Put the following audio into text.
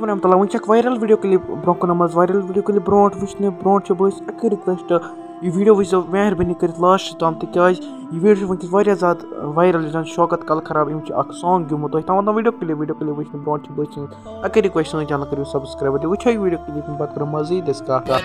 Rahmatullah one viral video clip bro कुन viral video clip bro वुचने bro बस request यह वीडियो वो मेहरबानी कर लास्ट तम तिज यह वीडियो वनस ज़्यादा वायरल शौकत कल खराब अम सॉन्ग गुमुत तम वीडियो क्लिप वीडियो क्लिप वुचने ब्रो बस रिक्वेस्ट सन चैनल करो सब्सक्राइब वो वीडियो क्लिप पे करो मजीद कत